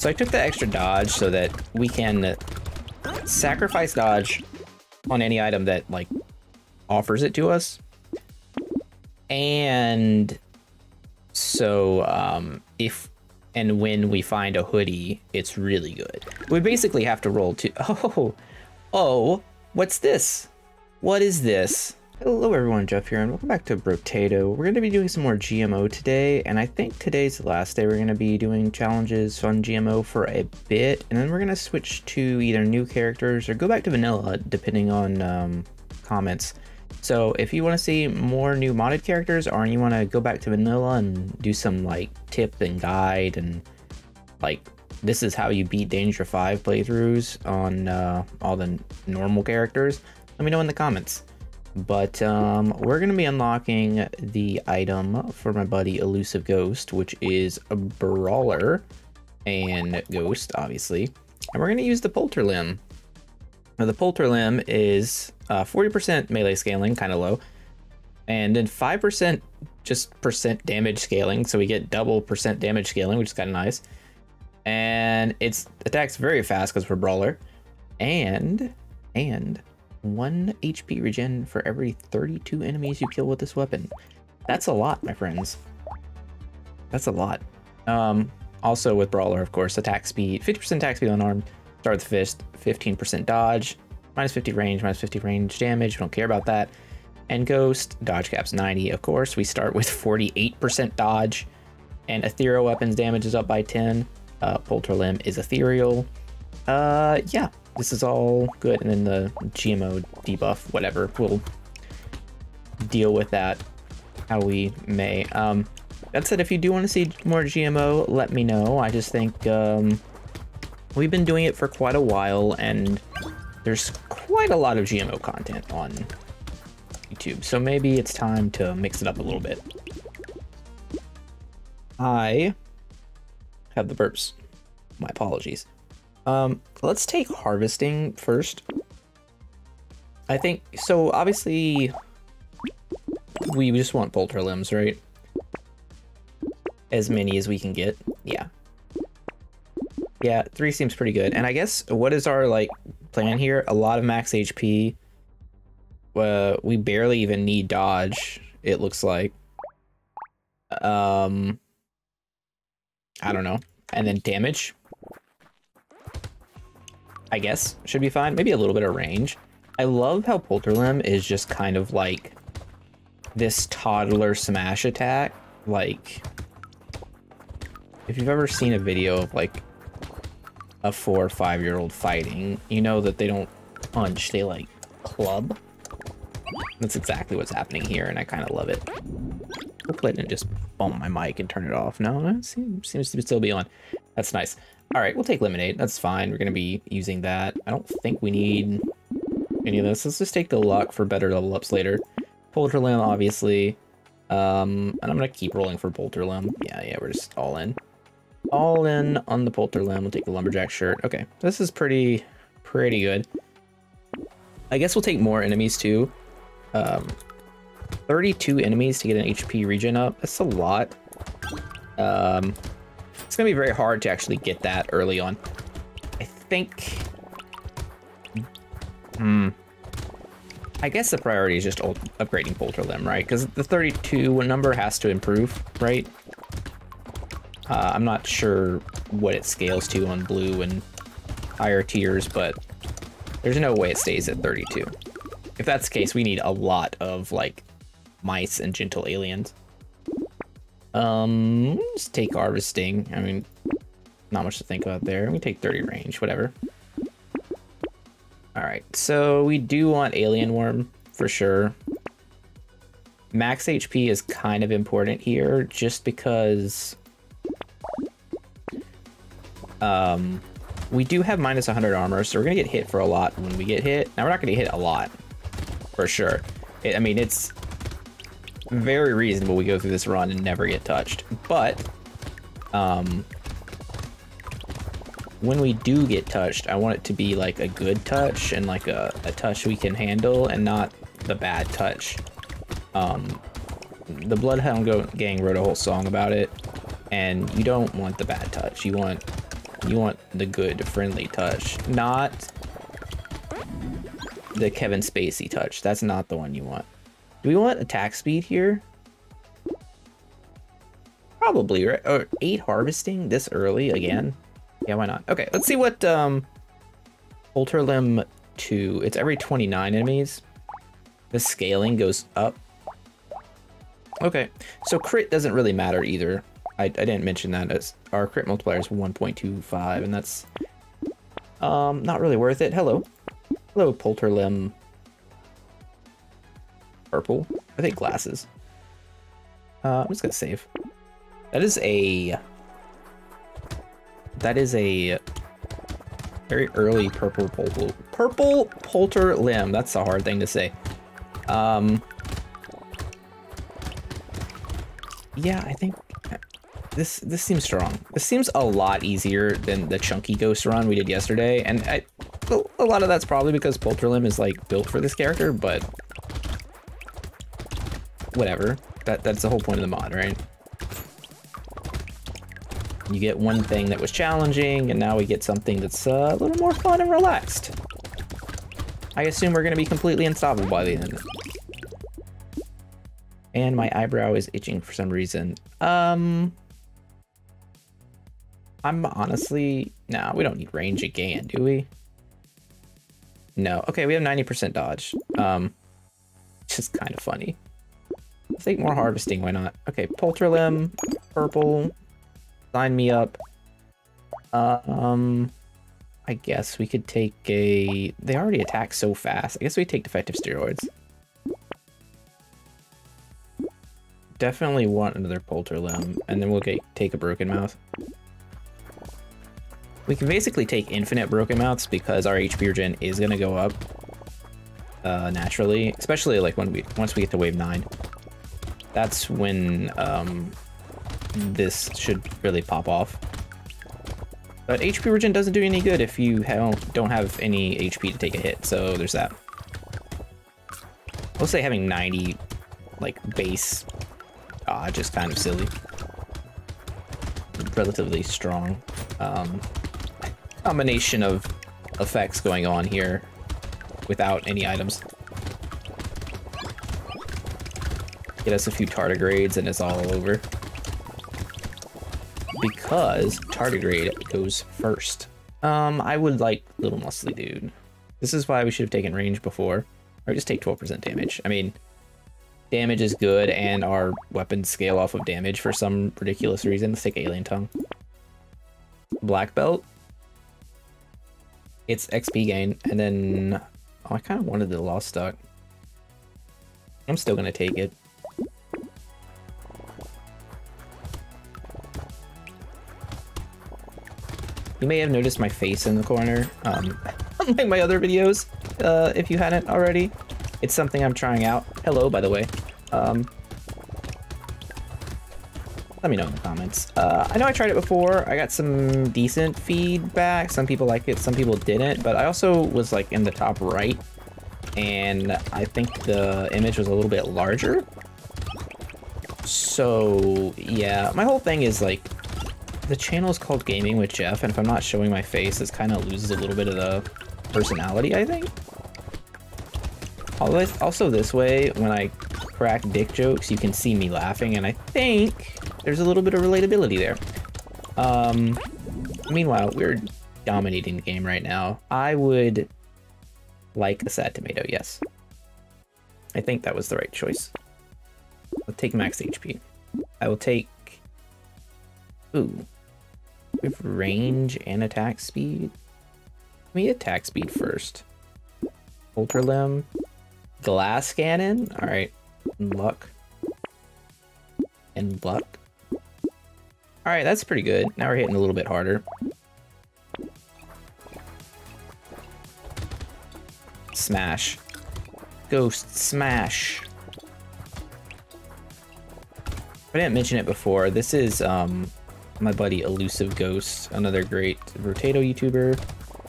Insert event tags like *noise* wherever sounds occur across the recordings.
So I took the extra dodge so that we can sacrifice dodge on any item that like offers it to us. And so um, if and when we find a hoodie, it's really good. We basically have to roll to. *laughs* Oh, oh, what's this? What is this? Hello everyone, Jeff here, and welcome back to Brotato. We're going to be doing some more GMO today, and I think today's the last day we're going to be doing challenges on GMO for a bit, and then we're going to switch to either new characters or go back to vanilla, depending on um, comments. So if you want to see more new modded characters, or you want to go back to vanilla and do some like tip and guide and like this is how you beat Danger 5 playthroughs on uh, all the normal characters, let me know in the comments. But um, we're going to be unlocking the item for my buddy Elusive Ghost, which is a Brawler and Ghost, obviously. And we're going to use the Polter Limb. Now, the Polter Limb is 40% uh, melee scaling, kind of low, and then 5% just percent damage scaling, so we get double percent damage scaling, which is kind of nice. And its attacks very fast because we're Brawler. And, and 1 HP regen for every 32 enemies you kill with this weapon. That's a lot, my friends. That's a lot. Um, also with Brawler, of course, attack speed, 50% attack speed on arm, start with fist, 15% dodge, minus 50 range, minus 50 range damage, we don't care about that. And Ghost, dodge cap's 90, of course. We start with 48% dodge, and ethereal weapons damage is up by 10. Uh, Polter Limb is ethereal. Uh, yeah, this is all good. And then the GMO debuff, whatever, we'll deal with that how we may. Um, that said, if you do want to see more GMO, let me know. I just think um, we've been doing it for quite a while, and there's quite a lot of GMO content on YouTube, so maybe it's time to mix it up a little bit. I have the burps. My apologies. Um, let's take harvesting first. I think, so obviously we just want Polter Limbs, right? As many as we can get. Yeah. Yeah, three seems pretty good. And I guess what is our like plan here? A lot of max HP. Uh, we barely even need dodge, it looks like. Um, I don't know. And then damage. I guess should be fine. Maybe a little bit of range. I love how Polterlimb is just kind of like this toddler smash attack. Like, if you've ever seen a video of like a four or five year old fighting, you know that they don't punch, they like club. That's exactly what's happening here, and I kind of love it. Hopefully I didn't just bump my mic and turn it off. No, it seems, seems to still be on. That's nice. All right, we'll take Lemonade. That's fine. We're going to be using that. I don't think we need any of this. Let's just take the luck for better level ups later. Polter Limb, obviously. Um, and I'm going to keep rolling for Polter Limb. Yeah, yeah, we're just all in all in on the Polter Limb. We'll take the Lumberjack shirt. Okay, this is pretty, pretty good. I guess we'll take more enemies too. Um, 32 enemies to get an HP regen up. That's a lot. Um, it's going to be very hard to actually get that early on. I think... Hmm. I guess the priority is just upgrading Polter Limb, right? Because the 32 number has to improve, right? Uh, I'm not sure what it scales to on blue and higher tiers, but there's no way it stays at 32. If that's the case, we need a lot of like mice and gentle aliens. Um, let's take harvesting. I mean, not much to think about there. We take 30 range, whatever. All right, so we do want alien worm for sure. Max HP is kind of important here just because um, we do have minus 100 armor, so we're going to get hit for a lot when we get hit. Now, we're not going to hit a lot, for sure. It, I mean, it's very reasonable we go through this run and never get touched. But, um, when we do get touched, I want it to be like a good touch and like a, a touch we can handle and not the bad touch. Um, the Bloodhound Gang wrote a whole song about it, and you don't want the bad touch. You want You want the good, friendly touch, not the Kevin Spacey touch. That's not the one you want. Do we want attack speed here? Probably, right? Or eight harvesting this early again? Yeah, why not? Okay, let's see what um Polterlimb 2. It's every 29 enemies. The scaling goes up. Okay, so crit doesn't really matter either. I, I didn't mention that as our crit multiplier is 1.25, and that's um not really worth it. Hello. Hello, Polterlimb. Purple. I think glasses. Uh, I'm just gonna save. That is a... That is a very early purple purple purple Polterlimb. That's a hard thing to say. Um, yeah, I think this this seems strong. This seems a lot easier than the chunky ghost run we did yesterday, and I, a lot of that's probably because Polterlimb is like built for this character, but whatever. That that's the whole point of the mod, right? You get one thing that was challenging, and now we get something that's uh, a little more fun and relaxed. I assume we're going to be completely unstoppable by the end. And my eyebrow is itching for some reason. Um, I'm honestly... Nah, we don't need range again, do we? No. Okay, we have 90% dodge. Um, just kind of funny. I think more harvesting, why not? Okay, Polterlimb, purple, sign me up. Uh, um, I guess we could take a... They already attack so fast. I guess we take defective steroids. Definitely want another Polterlimb, and then we'll get take a Broken Mouth. We can basically take infinite Broken Mouths because our HP regen is going to go up uh, naturally, especially like when we once we get to wave 9. That's when um, this should really pop off. But HP regen doesn't do any good if you don't, have any HP to take a hit, so there's that. I'll say having 90, like, base dodge is kind of silly. Relatively strong. Um, combination of effects going on here without any items. Get us a few tardigrades and it's all over because tardigrade goes first. Um, I would like little muscly dude. This is why we should have taken range before. Or just take 12% damage. I mean, damage is good and our weapons scale off of damage for some ridiculous reason. Let's take Alien Tongue. Black Belt. It's XP gain. And then... Oh, I kind of wanted the Lost Duck. I'm still going to take it. You may have noticed my face in the corner, um, *laughs* like my other videos, uh, if you hadn't already. It's something I'm trying out. Hello, by the way. Um, let me know in the comments. Uh, I know I tried it before. I got some decent feedback. Some people like it, some people didn't. But I also was like in the top right. And I think the image was a little bit larger. So, yeah. My whole thing is like, the channel is called Gaming with Jeff, and if I'm not showing my face, it kind of loses a little bit of the personality, I think. Also, this way, when I crack dick jokes, you can see me laughing, and I think there's a little bit of relatability there. Um, meanwhile, we're dominating the game right now. I would like a sad tomato, yes. I think that was the right choice. I'll take max HP. I will take... Ooh, with range and attack speed. Me attack speed first. Ultra limb. Glass cannon. Alright. Luck. And luck. Alright, that's pretty good. Now we're hitting a little bit harder. Smash. Ghost smash. I didn't mention it before. This is um my buddy Elusive Ghost, another great Brotato YouTuber.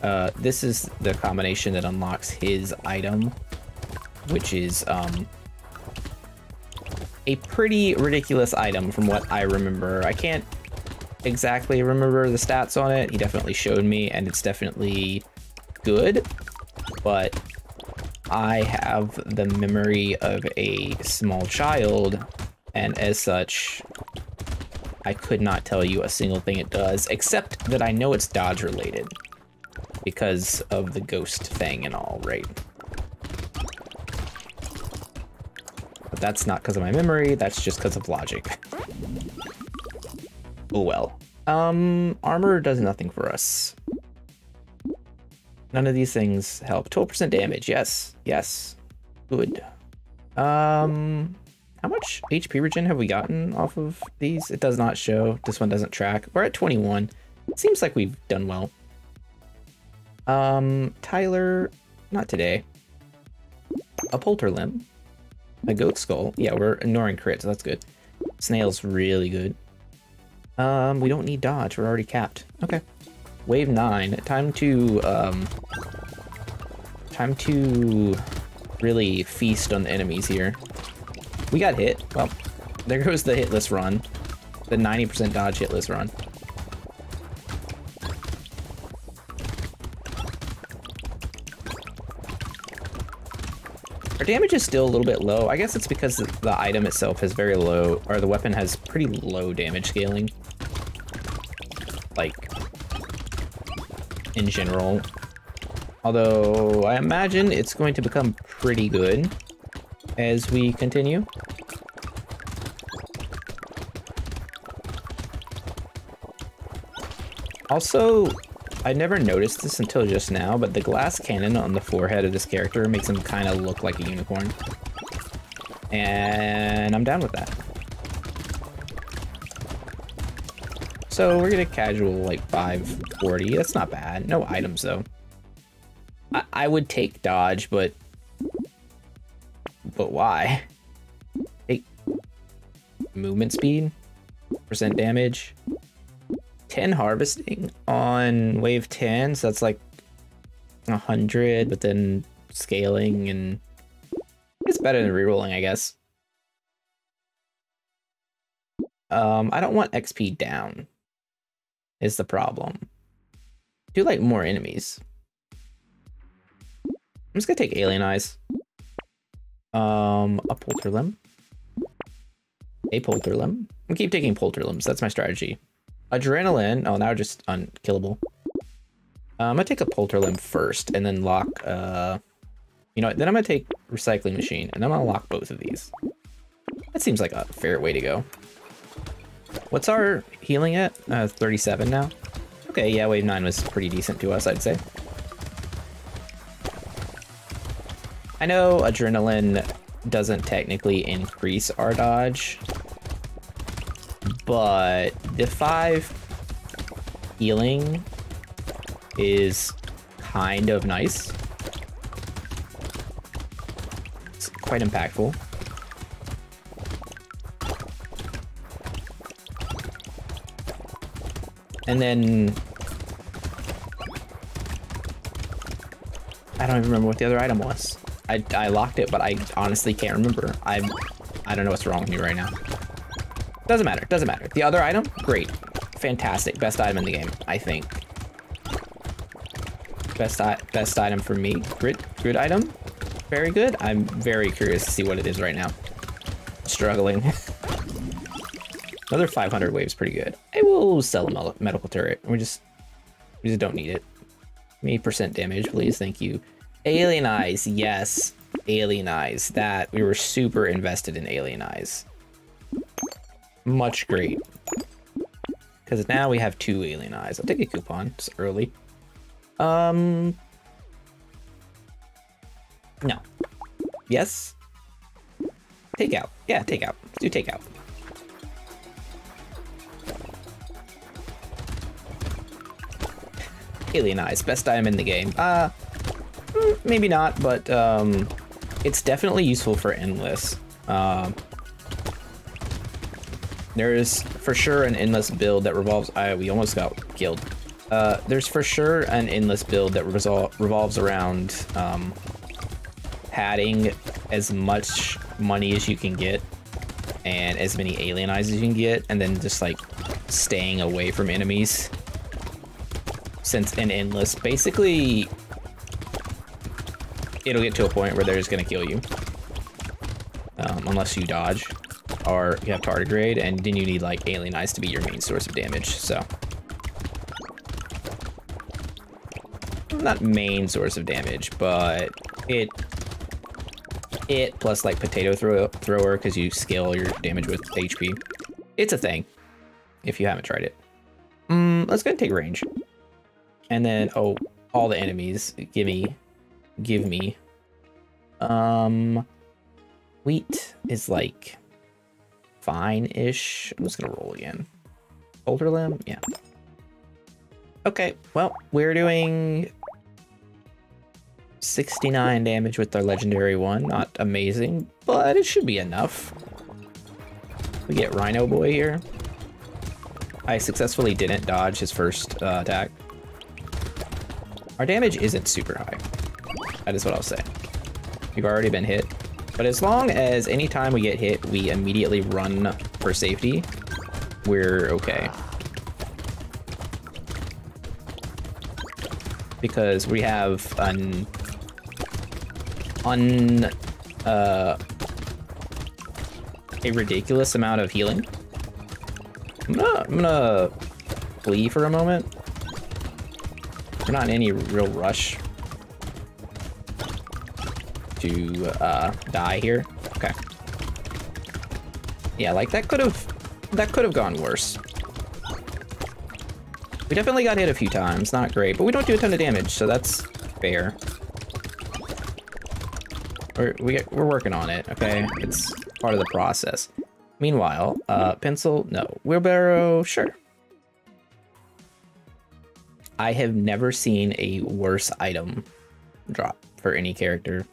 Uh, this is the combination that unlocks his item, which is um, a pretty ridiculous item from what I remember. I can't exactly remember the stats on it. He definitely showed me, and it's definitely good, but I have the memory of a small child, and as such, I could not tell you a single thing it does, except that I know it's dodge related because of the ghost thing and all, right? But that's not because of my memory, that's just because of logic. Oh well. Um, armor does nothing for us. None of these things help. 12% damage, yes, yes. Good. Um, how much HP regen have we gotten off of these? It does not show. This one doesn't track. We're at 21. It seems like we've done well. Um, Tyler, not today. A polter limb. A goat skull. Yeah, we're ignoring crit, so that's good. Snail's really good. Um, we don't need dodge. We're already capped. Okay. Wave 9. Time to, um... Time to really feast on the enemies here. We got hit. Well, there goes the hitless run. The 90% dodge hitless run. Our damage is still a little bit low. I guess it's because the item itself has very low, or the weapon has pretty low damage scaling. Like, in general. Although, I imagine it's going to become pretty good as we continue. Also, I never noticed this until just now, but the glass cannon on the forehead of this character makes him kind of look like a unicorn. And I'm down with that. So we're gonna casual like 540. That's not bad. No items though. I, I would take dodge, but but why? Take movement speed, percent damage, 10 harvesting on wave 10, so that's like 100, but then scaling and it's better than rerolling, I guess. Um, I don't want XP down is the problem. Do like more enemies. I'm just gonna take Alien Eyes. Um, a Polterlimb. A Polterlimb. I keep taking Polterlimbs, that's my strategy. Adrenaline. Oh, now just unkillable. Uh, I'm gonna take a Polterlimb first, and then lock. Uh, you know, then I'm gonna take Recycling Machine, and I'm gonna lock both of these. That seems like a fair way to go. What's our healing at? Uh, 37 now. Okay, yeah, wave 9 was pretty decent to us, I'd say. I know Adrenaline doesn't technically increase our dodge, but the five healing is kind of nice. It's quite impactful. And then... I don't even remember what the other item was. I, I locked it, but I honestly can't remember. I I don't know what's wrong with me right now. Doesn't matter, doesn't matter. The other item, great. Fantastic, best item in the game, I think. Best, best item for me, grid, grid item, very good. I'm very curious to see what it is right now. Struggling. *laughs* Another 500 waves, pretty good. I will sell a medical turret. We just, we just don't need it. Me percent damage, please. Thank you. Alien eyes, yes. Alien eyes. That we were super invested in alien eyes much great. Because now we have two alien eyes. I'll take a coupon. It's early. Um. No. Yes? Take out. Yeah, take out. Do take out. Alien Eyes, best item in the game. Uh, maybe not, but um, it's definitely useful for Endless. Um, there's for sure an endless build that revolves. I we almost got killed. Uh, there's for sure an endless build that resol revolves around um, padding as much money as you can get and as many alien eyes as you can get, and then just like staying away from enemies since an endless basically it'll get to a point where they're just gonna kill you um, unless you dodge or you have tardigrade and then you need like alien eyes to be your main source of damage so not main source of damage but it it plus like potato throw thrower because you scale your damage with HP it's a thing if you haven't tried it. Mm, let's go and take range. And then, oh, all the enemies, give me, give me. Um, wheat is like fine-ish. I'm just gonna roll again. Older limb, yeah. Okay, well, we're doing 69 damage with our legendary one. Not amazing, but it should be enough. We get Rhino Boy here. I successfully didn't dodge his first uh, attack. Our damage isn't super high. That is what I'll say. We've already been hit. But as long as anytime we get hit, we immediately run for safety, we're okay. Because we have an un uh, a ridiculous amount of healing. I'm gonna, I'm gonna flee for a moment. We're not in any real rush to uh, die here. Okay. Yeah, like that could have that could have gone worse. We definitely got hit a few times, not great, but we don't do a ton of damage, so that's fair. We're, we, we're working on it, okay? It's part of the process. Meanwhile, uh, pencil, no. Wheelbarrow, sure. I have never seen a worse item drop for any character.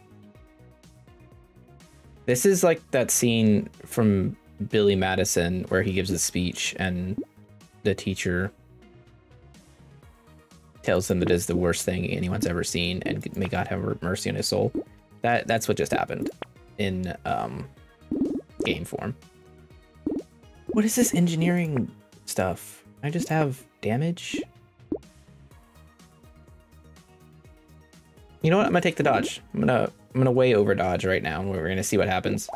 This is like that scene from Billy Madison where he gives a speech and the teacher tells him that it is the worst thing anyone's ever seen and may God have mercy on his soul. That that's what just happened in um, game form. What is this engineering stuff? I just have damage? You know what? I'm gonna take the dodge. I'm gonna I'm gonna way over dodge right now, and we're gonna see what happens.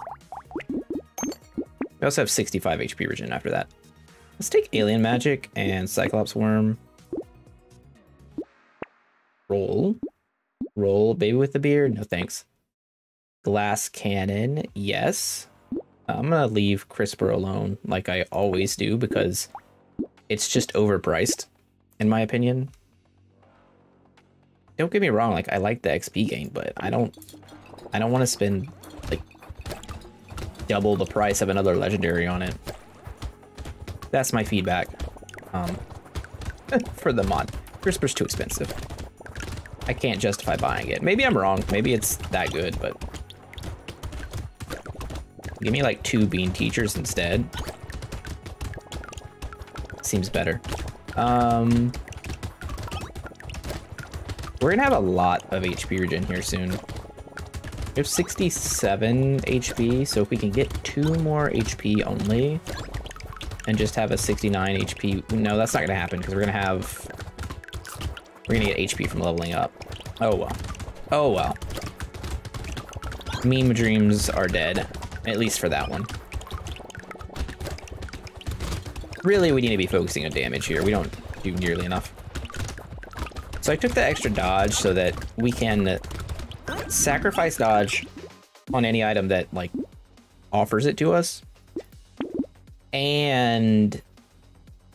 We also have 65 HP regen after that. Let's take Alien Magic and Cyclops Worm. Roll. Roll, baby with the beard. No thanks. Glass Cannon, yes. I'm gonna leave CRISPR alone like I always do because it's just overpriced, in my opinion. Don't get me wrong, like I like the XP gain, but I don't I don't want to spend like double the price of another legendary on it. That's my feedback. Um *laughs* for the mod. CRISPR's too expensive. I can't justify buying it. Maybe I'm wrong. Maybe it's that good, but Give me like two bean teachers instead. Seems better. Um, we're gonna have a lot of HP regen here soon. We have 67 HP, so if we can get two more HP only, and just have a 69 HP, no, that's not gonna happen because we're gonna have, we're gonna get HP from leveling up. Oh well. Oh well. Meme dreams are dead. At least for that one. Really, we need to be focusing on damage here. We don't do nearly enough. So I took the extra dodge so that we can sacrifice dodge on any item that, like, offers it to us. And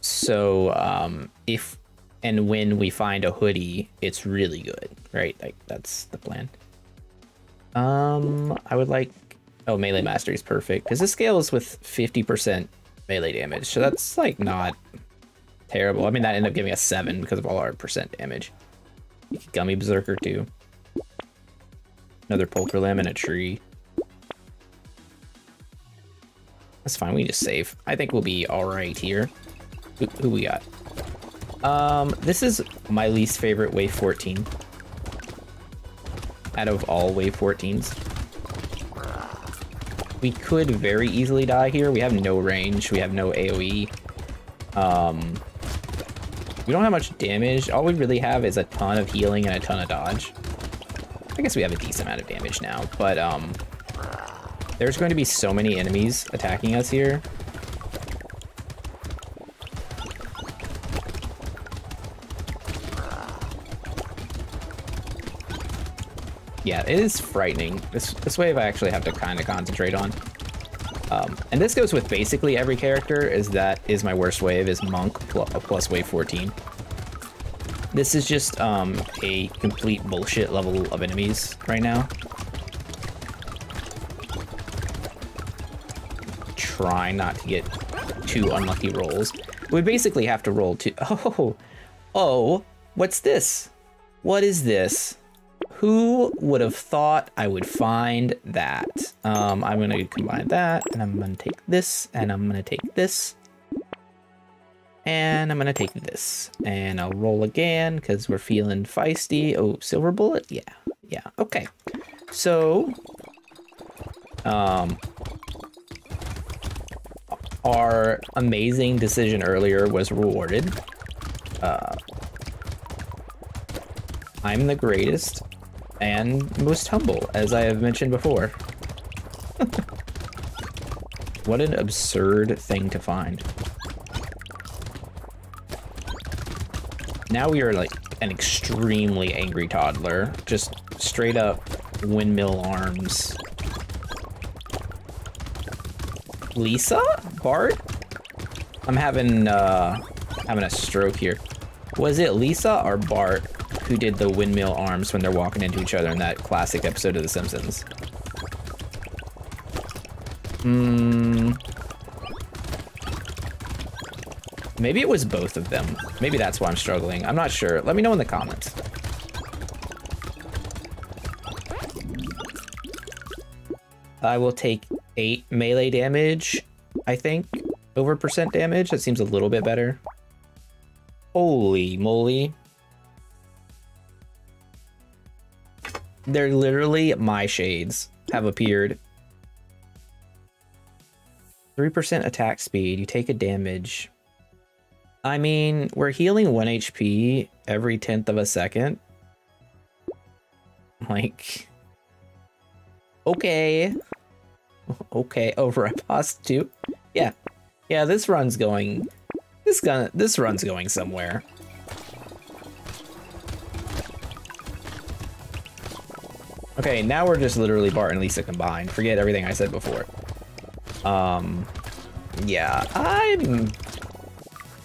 so um, if and when we find a hoodie, it's really good, right? Like, that's the plan. Um, I would like Oh, melee mastery is perfect because this scales with 50% melee damage, so that's like not terrible. I mean, that ended up giving us seven because of all our percent damage. Gummy Berserker too. Another Polter Limb and a tree. That's fine, we just save. I think we'll be alright here. Who, who we got? Um, this is my least favorite wave 14. Out of all wave 14s. We could very easily die here. We have no range. We have no AoE. Um, we don't have much damage. All we really have is a ton of healing and a ton of dodge. I guess we have a decent amount of damage now, but um, there's going to be so many enemies attacking us here. Yeah, it is frightening. This this wave I actually have to kind of concentrate on. Um, and this goes with basically every character, is that is my worst wave, is Monk plus, plus wave 14. This is just um, a complete bullshit level of enemies right now. Try not to get two unlucky rolls. We basically have to roll two. *laughs* Oh, oh, what's this? What is this? Who would have thought I would find that? Um, I'm gonna combine that, and I'm gonna take this, and I'm gonna take this, and I'm gonna take this, and I'll roll again because we're feeling feisty. Oh, silver bullet, yeah, yeah, okay. So, um, our amazing decision earlier was rewarded. Uh, I'm the greatest and most humble, as I have mentioned before. *laughs* what an absurd thing to find. Now we are like an extremely angry toddler. Just straight up windmill arms. Lisa? Bart? I'm having, uh, having a stroke here. Was it Lisa or Bart who did the windmill arms when they're walking into each other in that classic episode of The Simpsons. Hmm. Maybe it was both of them. Maybe that's why I'm struggling. I'm not sure. Let me know in the comments. I will take 8 melee damage, I think, over percent damage. That seems a little bit better. Holy moly. They're literally my shades have appeared. 3% attack speed, you take a damage. I mean, we're healing 1 HP every 10th of a second. *laughs* Like, okay. *laughs* Okay, Over oh, *laughs* Riposte too? Yeah. Yeah, this run's going, this gun, this run's going somewhere. Okay, now we're just literally Bart and Lisa combined. Forget everything I said before. Um, yeah, I'm,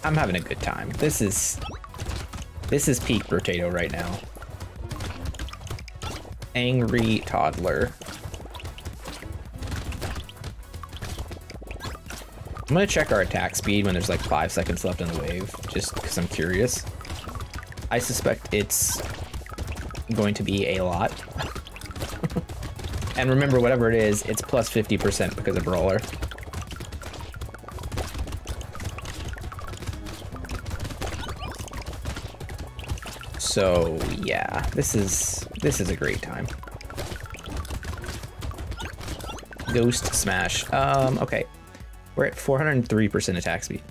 I'm having a good time. This is, this is peak potato right now. Angry toddler. I'm gonna check our attack speed when there's like five seconds left in the wave, just because I'm curious. I suspect it's going to be a lot. And remember, whatever it is, it's plus 50% because of Brawler. So, yeah, this is this is a great time. Ghost Smash. Um, okay. We're at 403% attack speed.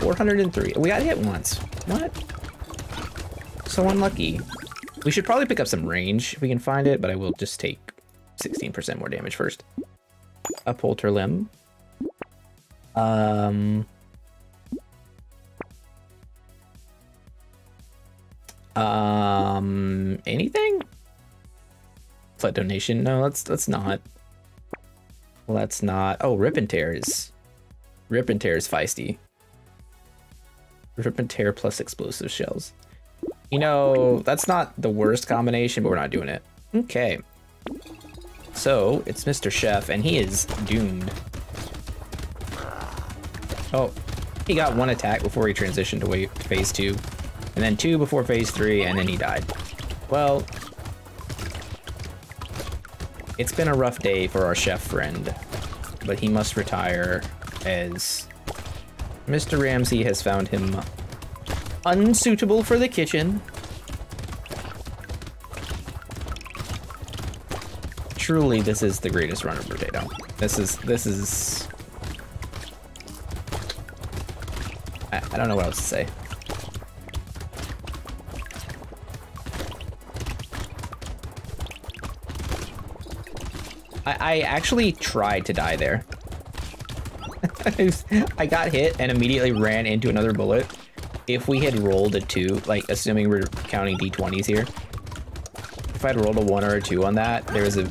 403. We got hit once. What? So unlucky. We should probably pick up some range if we can find it, but I will just take 16% more damage first. Upholter limb. Um... Um, anything? Blood donation? No, let's let's not. Let's not. Oh, rip and tear is rip and tear is feisty. Rip and tear plus explosive shells. You know, that's not the worst combination, but we're not doing it. Okay. So, it's Mr. Chef, and he is doomed. Oh, he got one attack before he transitioned to phase two, and then two before phase three, and then he died. Well, it's been a rough day for our chef friend, but he must retire as Mr. Ramsay has found him unsuitable for the kitchen. Truly, this is the greatest runner potato. This is, this is... I don't know what else to say. I, I actually tried to die there. *laughs* I got hit and immediately ran into another bullet. If we had rolled a two, like assuming we're counting d20s here, if I'd rolled a one or a two on that, there was a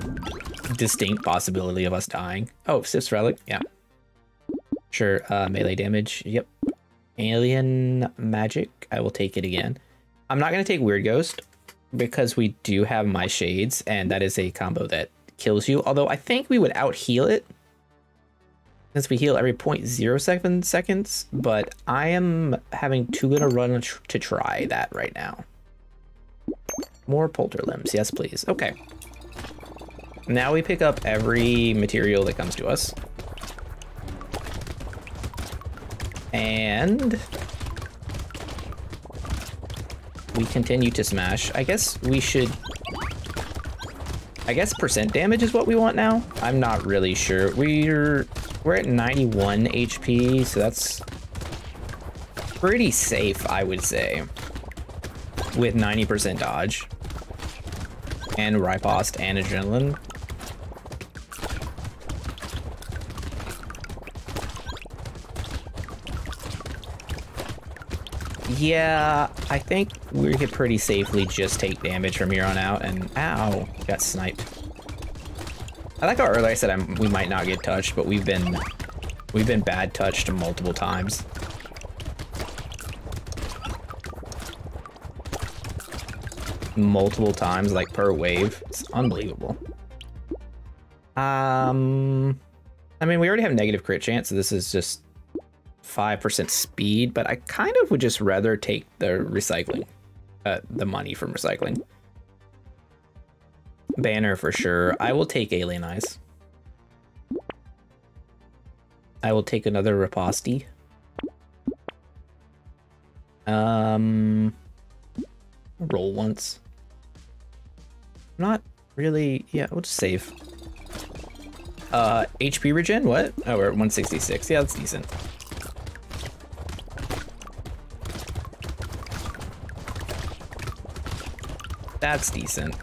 distinct possibility of us dying. Oh, Sif's Relic, yeah. Sure, uh, melee damage, yep. Alien Magic, I will take it again. I'm not going to take Weird Ghost because we do have My Shades, and that is a combo that kills you. Although I think we would out heal it since we heal every 0.07 seconds, but I am having too good a run to try that right now. More polter limbs, yes please. Okay. Now we pick up every material that comes to us. And we continue to smash. I guess we should I guess percent damage is what we want now. I'm not really sure. We're we're at 91 HP, so that's pretty safe, I would say, with 90% dodge and riposte and adrenaline. Yeah, I think we could pretty safely just take damage from here on out and ow, got sniped. I like how earlier I said I'm, we might not get touched, but we've been we've been bad touched multiple times. Multiple times, like per wave. It's unbelievable. Um, I mean, we already have negative crit chance, so this is just 5% speed, but I kind of would just rather take the recycling, uh, the money from recycling. Banner for sure. I will take Alien Eyes. I will take another Riposte. Um, roll once. Not really, yeah, we'll just save. Uh, HP regen, what? Oh, we're at 166, yeah, that's decent. That's decent.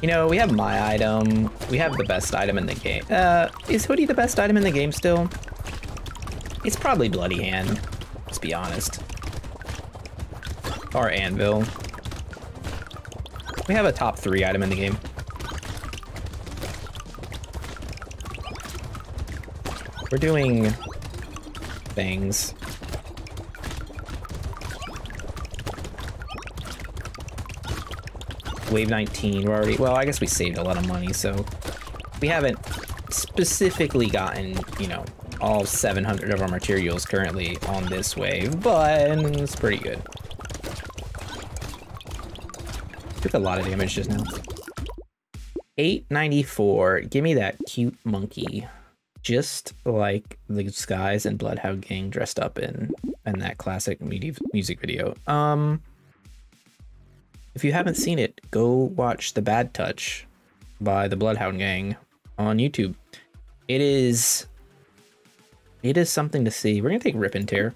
You know, we have my item. We have the best item in the game. Uh, is Hoodie the best item in the game still? It's probably Bloody Hand, let's be honest. Or Anvil. We have a top three item in the game. We're doing things. Wave 19, we're already, well, I guess we saved a lot of money, so we haven't specifically gotten, you know, all 700 of our materials currently on this wave, but it's pretty good. Took a lot of damage just now. 894, give me that cute monkey. Just like the Skies and Bloodhound Gang dressed up in, in that classic music video. Um, if you haven't seen it, go watch The Bad Touch by the Bloodhound Gang on YouTube. It is it is something to see. We're gonna take Rip and Tear.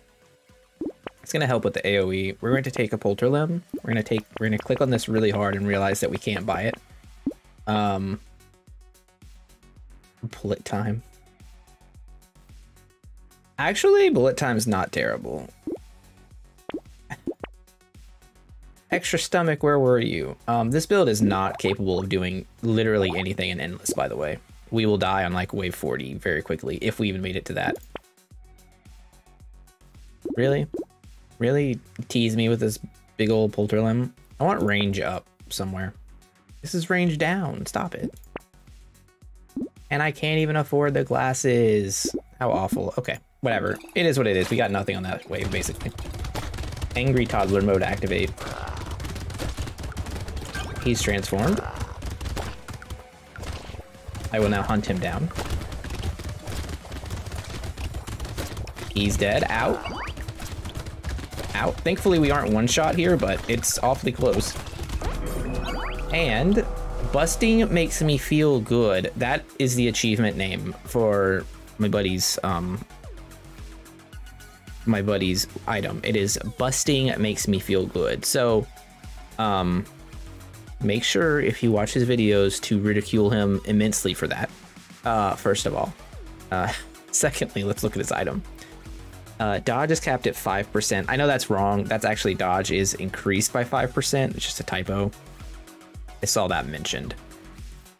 It's gonna help with the AoE. We're going to take a Polter Limb. We're gonna take we're gonna click on this really hard and realize that we can't buy it. Um bullet time. Actually, bullet time is not terrible. Extra stomach, where were you? Um, this build is not capable of doing literally anything in Endless, by the way. We will die on like wave 40 very quickly, if we even made it to that. Really? Really tease me with this big old polter limb? I want range up somewhere. This is range down, stop it. And I can't even afford the glasses. How awful. Okay, whatever. It is what it is. We got nothing on that wave, basically. Angry toddler mode activate. He's transformed. I will now hunt him down. He's dead. Out. Out. Thankfully, we aren't one-shot here, but it's awfully close. And busting makes me feel good. That is the achievement name for my buddy's um my buddy's item. It is busting makes me feel good. So um make sure if you watch his videos to ridicule him immensely for that. Uh first of all. Uh *laughs* secondly, let's look at his item. Uh, dodge is capped at 5%. I know that's wrong. That's actually dodge is increased by 5%. It's just a typo. I saw that mentioned.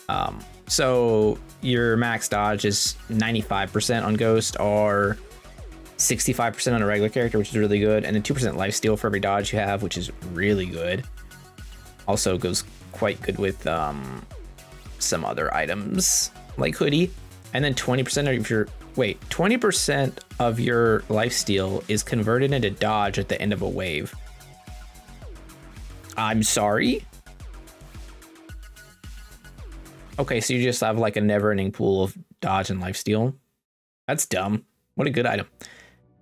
Um, so your max dodge is 95% on Ghost or 65% on a regular character, which is really good. And then 2% life steal for every dodge you have, which is really good. Also goes quite good with um, some other items like Hoodie. And then 20% of your Wait, 20% of your lifesteal is converted into dodge at the end of a wave. I'm sorry? Okay, so you just have like a never-ending pool of dodge and lifesteal. That's dumb. What a good item.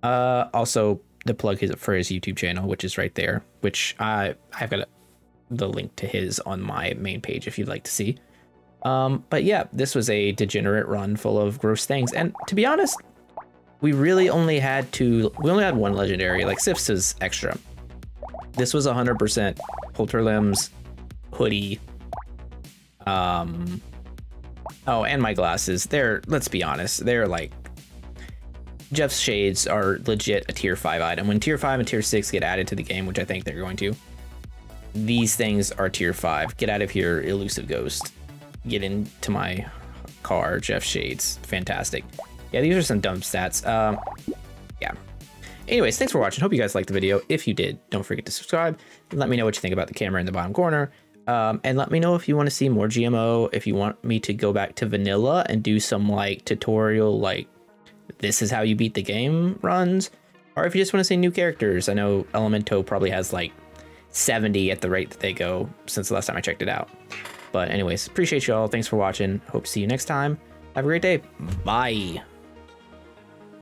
Uh, also, the plug is for his YouTube channel, which is right there, which I, I've got a, the link to his on my main page if you'd like to see. Um, but yeah, this was a degenerate run full of gross things. And to be honest, we really only had to, we only had one legendary, like Sif's is extra. This was 100% Polter Limbs, Hoodie, um, oh, and my glasses. They're, let's be honest, they're like, Jeff's Shades are legit a tier 5 item. When tier 5 and tier 6 get added to the game, which I think they're going to, these things are tier 5. Get out of here, ElusiveGhost get into my car, Jeff Shades. Fantastic. Yeah, these are some dumb stats. Um, yeah. Anyways, thanks for watching. Hope you guys liked the video. If you did, don't forget to subscribe. Let me know what you think about the camera in the bottom corner. Um, and let me know if you want to see more GMO, if you want me to go back to vanilla and do some like tutorial, like this is how you beat the game runs, or if you just want to see new characters. I know Elemento probably has like 70 at the rate that they go since the last time I checked it out. But anyways, appreciate you all. Thanks for watching. Hope to see you next time. Have a great day. Bye.